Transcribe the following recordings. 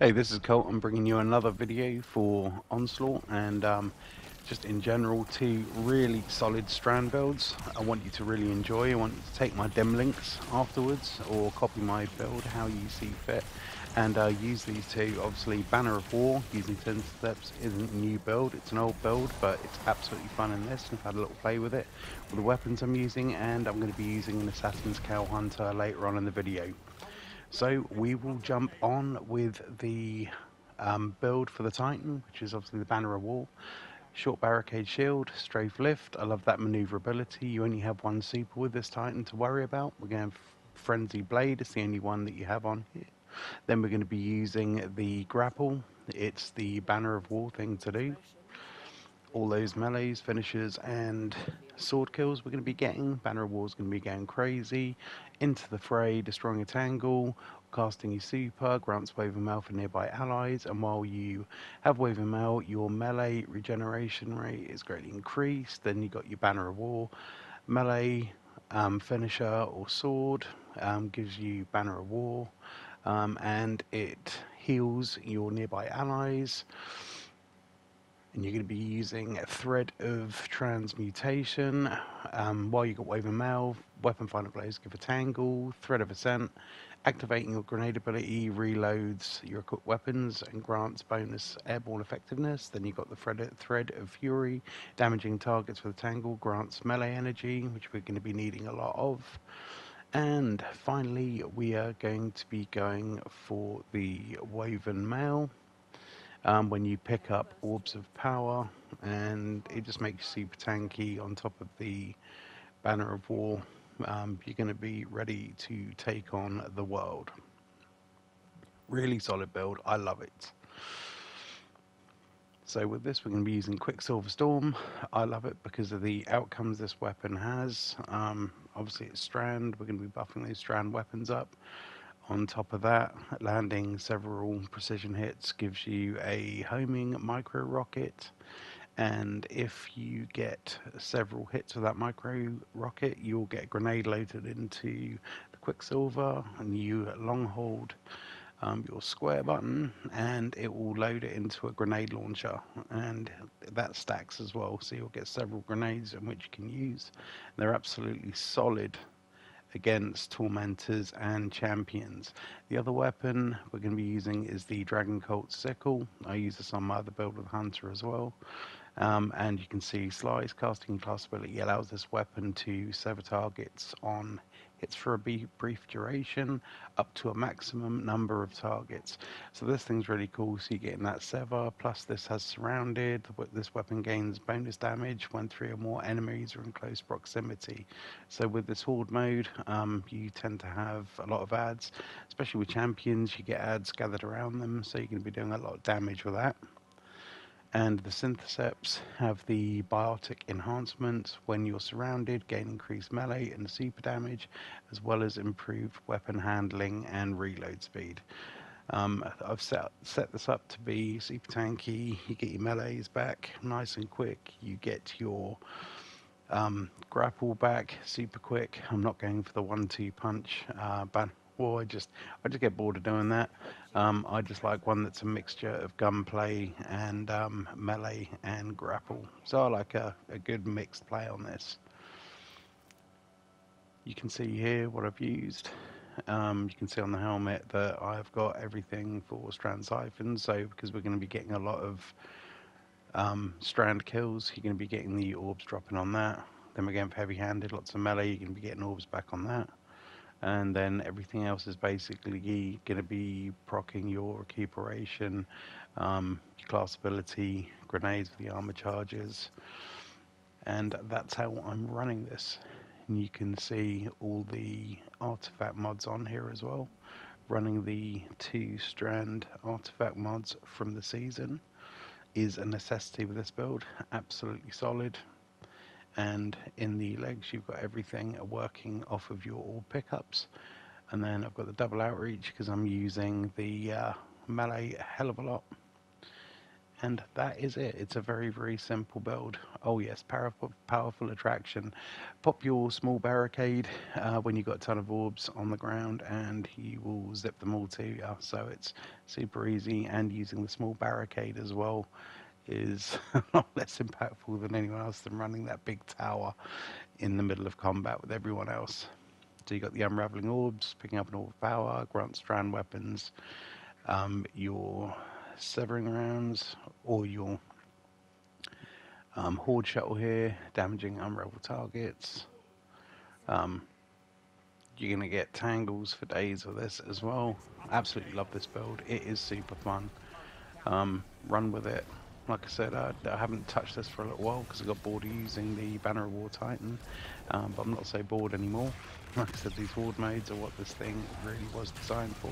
Hey, this is Colt. I'm bringing you another video for Onslaught and um, just in general two really solid strand builds I want you to really enjoy. I want you to take my DIM links afterwards or copy my build how you see fit and uh, use these two. Obviously Banner of War using 10 steps isn't a new build, it's an old build but it's absolutely fun in this and I've had a little play with it with the weapons I'm using and I'm going to be using an Assassin's Cowl Hunter later on in the video. So we will jump on with the um, build for the Titan, which is obviously the Banner of War. Short barricade shield, strafe lift. I love that maneuverability. You only have one super with this Titan to worry about. We're going to have Frenzy Blade. It's the only one that you have on here. Then we're going to be using the grapple. It's the Banner of War thing to do all those melees, finishes, and sword kills we're going to be getting. Banner of War is going to be going crazy. Into the fray, destroying a tangle, casting your super, grants Woven Mail for nearby allies, and while you have Woven Mail, your melee regeneration rate is greatly increased. Then you got your Banner of War. Melee, um, finisher, or sword um, gives you Banner of War, um, and it heals your nearby allies and you're going to be using a thread of transmutation um, while you've got Woven Mail, weapon final blaze, give a tangle, thread of ascent, activating your grenade ability reloads your equipped weapons and grants bonus airborne effectiveness. Then you've got the thread, thread of fury, damaging targets with a tangle, grants melee energy, which we're going to be needing a lot of. And finally, we are going to be going for the Woven Mail um, when you pick up orbs of power and it just makes you super tanky on top of the banner of war um, you're going to be ready to take on the world. Really solid build. I love it. So with this we're going to be using Quicksilver Storm. I love it because of the outcomes this weapon has. Um, obviously it's strand. We're going to be buffing those strand weapons up on top of that, landing several precision hits gives you a homing micro rocket. And if you get several hits with that micro rocket, you'll get grenade loaded into the Quicksilver, and you long hold um, your square button, and it will load it into a grenade launcher, and that stacks as well. So you'll get several grenades in which you can use. They're absolutely solid against tormentors and champions. The other weapon we're going to be using is the Dragon Cult Sickle. I use this on my other build with Hunter as well. Um, and you can see Slice casting class ability allows this weapon to sever targets on hits for a brief duration up to a maximum number of targets. So this thing's really cool. So you're getting that sever, plus this has surrounded. This weapon gains bonus damage when three or more enemies are in close proximity. So with this horde mode, um, you tend to have a lot of ads, especially with champions. You get ads gathered around them, so you're going to be doing a lot of damage with that and the Synthoceps have the biotic enhancements. when you're surrounded, gain increased melee and super damage, as well as improved weapon handling and reload speed. Um, I've set, set this up to be super tanky, you get your melees back nice and quick, you get your um, grapple back super quick. I'm not going for the one-two punch, uh, but well, I just I just get bored of doing that. Um, I just like one that's a mixture of gunplay and um, melee and grapple. So I like a, a good mixed play on this. You can see here what I've used. Um, you can see on the helmet that I've got everything for strand siphons. So because we're going to be getting a lot of um, strand kills, you're going to be getting the orbs dropping on that. Then going for heavy-handed, lots of melee. You're going to be getting orbs back on that and then everything else is basically going to be procking your recuperation, um, class ability, grenades for the armor charges, and that's how I'm running this. And you can see all the artifact mods on here as well, running the two strand artifact mods from the season is a necessity with this build, absolutely solid and in the legs you've got everything working off of your all pickups and then I've got the double outreach because I'm using the uh, melee a hell of a lot and that is it. It's a very, very simple build. Oh yes, powerful, powerful attraction. Pop your small barricade uh, when you've got a ton of orbs on the ground and you will zip them all to you. So it's super easy and using the small barricade as well is a lot less impactful than anyone else than running that big tower in the middle of combat with everyone else. So you got the unraveling orbs, picking up an orb of power, grunt strand weapons, um, your severing rounds or your um, horde shuttle here, damaging unravel targets. Um, you're going to get tangles for days with this as well. Absolutely love this build. It is super fun. Um, run with it. Like I said, I, I haven't touched this for a little while because I got bored of using the Banner of War Titan, um, but I'm not so bored anymore. Like I said, these horde modes are what this thing really was designed for.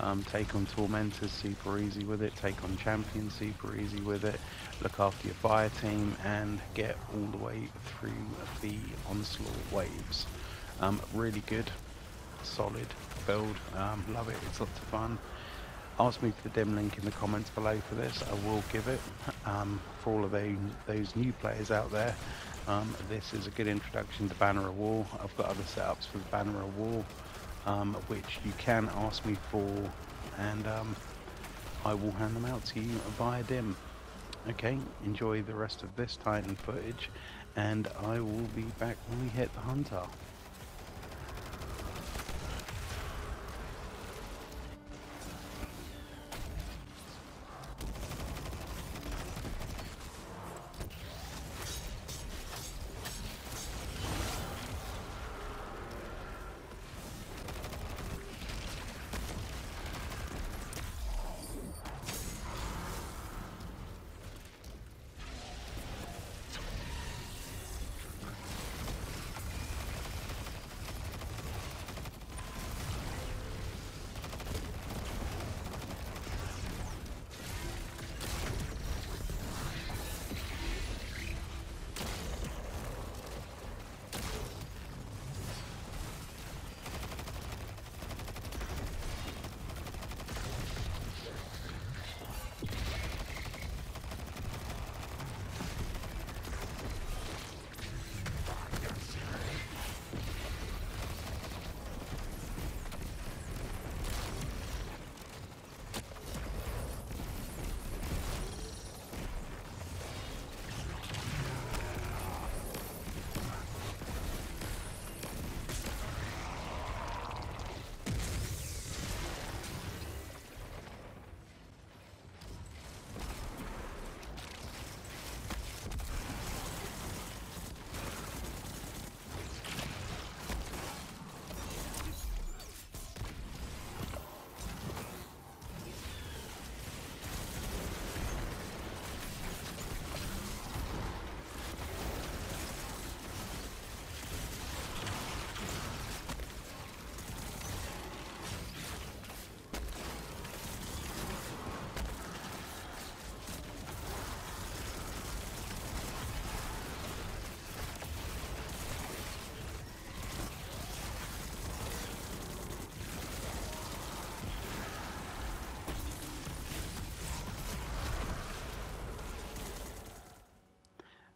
Um, take on Tormentors super easy with it, take on Champions super easy with it, look after your fire team and get all the way through the onslaught waves. Um, really good, solid build, um, love it, it's lots of fun. Ask me for the dim link in the comments below for this, I will give it. Um, for all of those, those new players out there, um, this is a good introduction to Banner of War. I've got other setups for Banner of War um, which you can ask me for and um, I will hand them out to you via DIM. Okay, enjoy the rest of this Titan footage and I will be back when we hit the Hunter.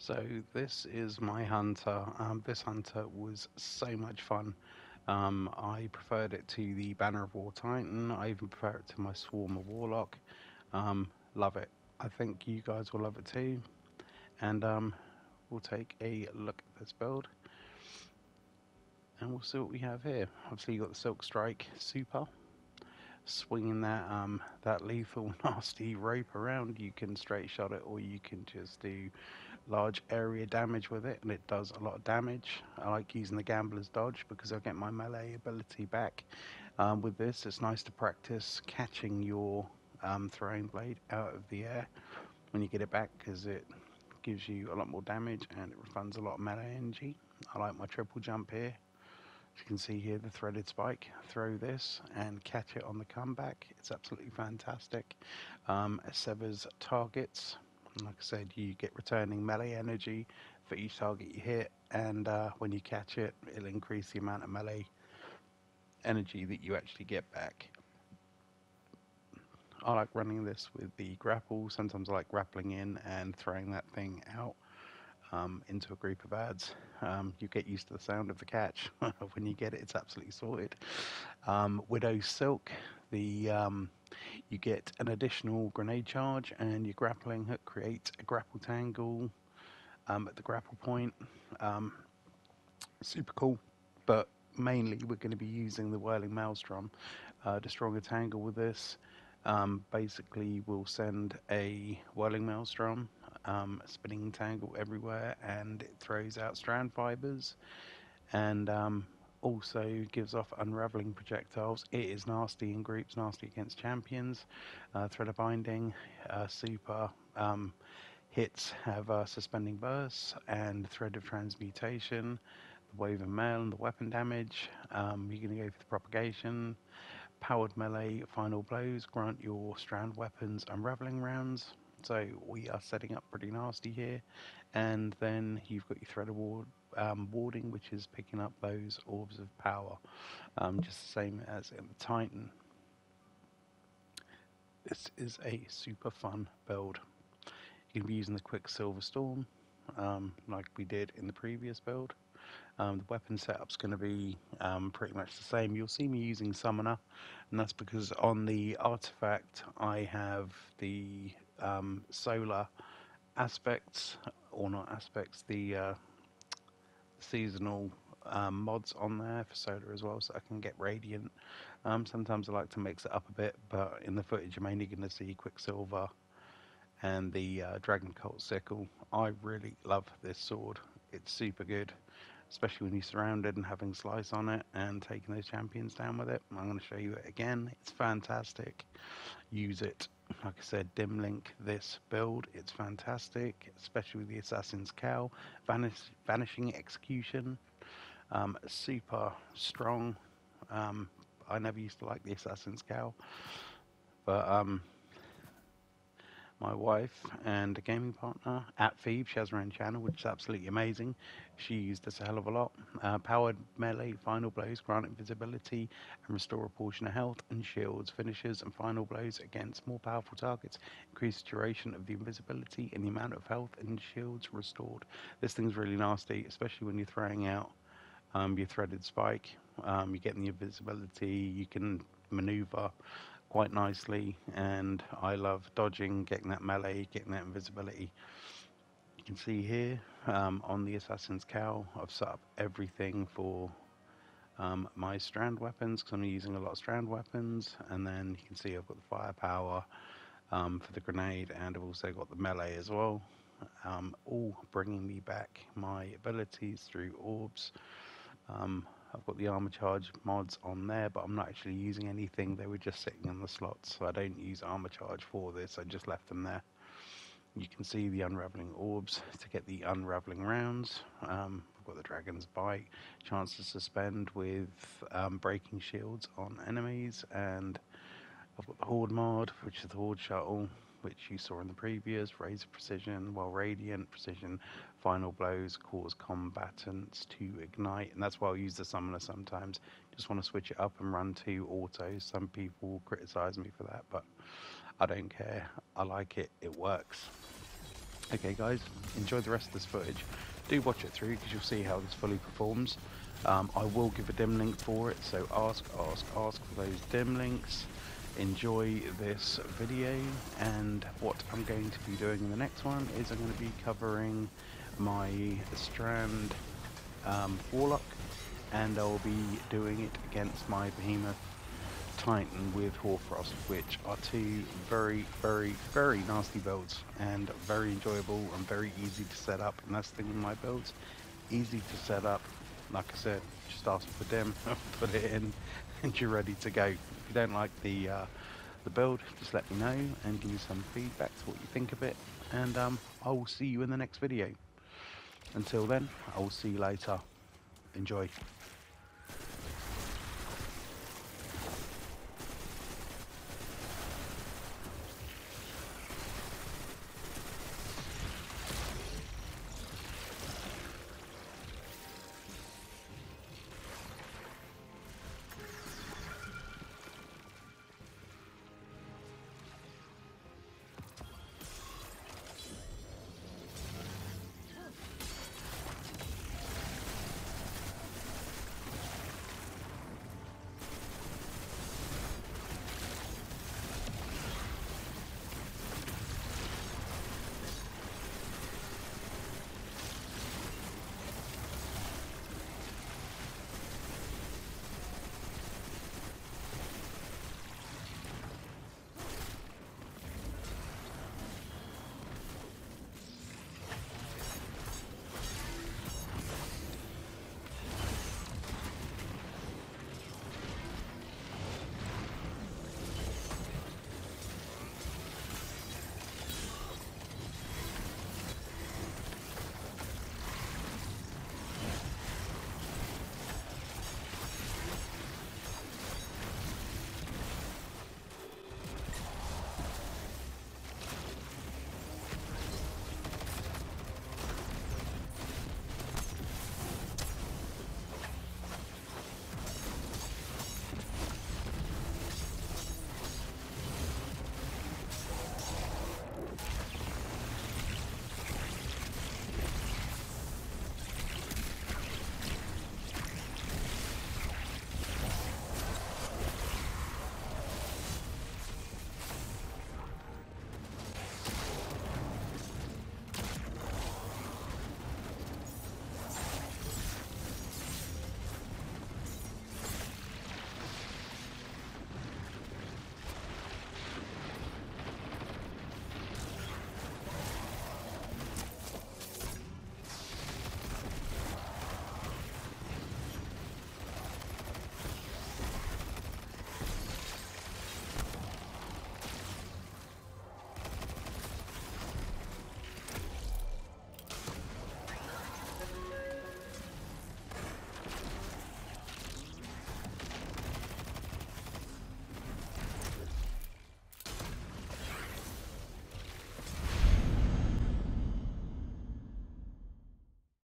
So this is my hunter. Um, this hunter was so much fun. Um, I preferred it to the Banner of War Titan. I even prefer it to my Swarm of Warlock. Um, love it. I think you guys will love it too. And um, we'll take a look at this build. And we'll see what we have here. Obviously you got the Silk Strike Super. Swinging that um, that lethal nasty rope around, you can straight shot it or you can just do large area damage with it and it does a lot of damage. I like using the Gambler's Dodge because I get my melee ability back. Um, with this it's nice to practice catching your um, throwing blade out of the air when you get it back because it gives you a lot more damage and it refunds a lot of melee energy. I like my triple jump here. As you can see here the threaded spike, throw this and catch it on the comeback. It's absolutely fantastic. Um, it severs targets like I said, you get returning melee energy for each target you hit, and uh, when you catch it, it'll increase the amount of melee energy that you actually get back. I like running this with the grapple. Sometimes I like grappling in and throwing that thing out um, into a group of ads. Um, you get used to the sound of the catch when you get it. It's absolutely sorted. Um, Widow Silk, the um, you get an additional grenade charge, and your grappling hook creates a grapple tangle um, at the grapple point. Um, super cool, but mainly we're going to be using the Whirling Maelstrom, uh, destroying a tangle with this. Um, basically, we'll send a Whirling Maelstrom, um, spinning tangle everywhere, and it throws out strand fibers, and um, also gives off unraveling projectiles. It is nasty in groups, nasty against champions. Uh, thread of binding, uh, super. Um, hits have uh, suspending bursts and thread of transmutation the woven mail and the weapon damage. Um, you're going to go for the propagation. Powered melee final blows grant your strand weapons unraveling rounds. So we are setting up pretty nasty here. And then you've got your thread of ward, um, warding, which is picking up those orbs of power, um, just the same as in the Titan. This is a super fun build. You can be using the Quicksilver Storm, um, like we did in the previous build. Um, the weapon setup's going to be um, pretty much the same. You'll see me using Summoner, and that's because on the artifact I have the um, solar aspects, or not aspects, the uh, seasonal um, mods on there for solar as well, so I can get radiant. Um, sometimes I like to mix it up a bit, but in the footage you're mainly going to see Quicksilver and the uh, Dragon Cult Sickle. I really love this sword. It's super good especially when you're surrounded and having slice on it and taking those champions down with it. I'm going to show you it again. It's fantastic. Use it. Like I said, dim link this build. It's fantastic, especially with the Assassin's Cowl. Vanish, vanishing Execution. Um, super strong. Um, I never used to like the Assassin's Cowl. But um, my wife and a gaming partner at Phoebe. She has her own channel, which is absolutely amazing. She used this a hell of a lot. Uh, powered melee, final blows, grant invisibility, and restore a portion of health and shields. Finishes and final blows against more powerful targets. Increase duration of the invisibility and the amount of health and shields restored. This thing's really nasty, especially when you're throwing out um, your threaded spike. Um, you're getting the invisibility. You can maneuver quite nicely and I love dodging, getting that melee, getting that invisibility. You can see here um, on the Assassin's Cowl I've set up everything for um, my strand weapons because I'm using a lot of strand weapons and then you can see I've got the firepower um, for the grenade and I've also got the melee as well um, all bringing me back my abilities through orbs um, I've got the armor charge mods on there, but I'm not actually using anything. They were just sitting in the slots, so I don't use armor charge for this. I just left them there. You can see the unraveling orbs to get the unraveling rounds. Um, I've got the dragon's bite, chance to suspend with um, breaking shields on enemies, and I've got the horde mod, which is the horde shuttle which you saw in the previous, razor precision, while radiant precision, final blows cause combatants to ignite, and that's why I'll use the summoner sometimes. Just want to switch it up and run two autos. Some people criticize me for that, but I don't care. I like it, it works. Okay guys, enjoy the rest of this footage. Do watch it through because you'll see how this fully performs. Um, I will give a dim link for it, so ask, ask, ask for those dim links enjoy this video and what I'm going to be doing in the next one is I'm going to be covering my Strand um, Warlock and I'll be doing it against my Behemoth Titan with Hoarfrost which are two very very very nasty builds and very enjoyable and very easy to set up. And that's the thing with my builds easy to set up. Like I said just ask for them put it in and you're ready to go If you don't like the uh, the build, just let me know and give me some feedback to what you think of it. And um, I will see you in the next video. Until then, I will see you later. Enjoy.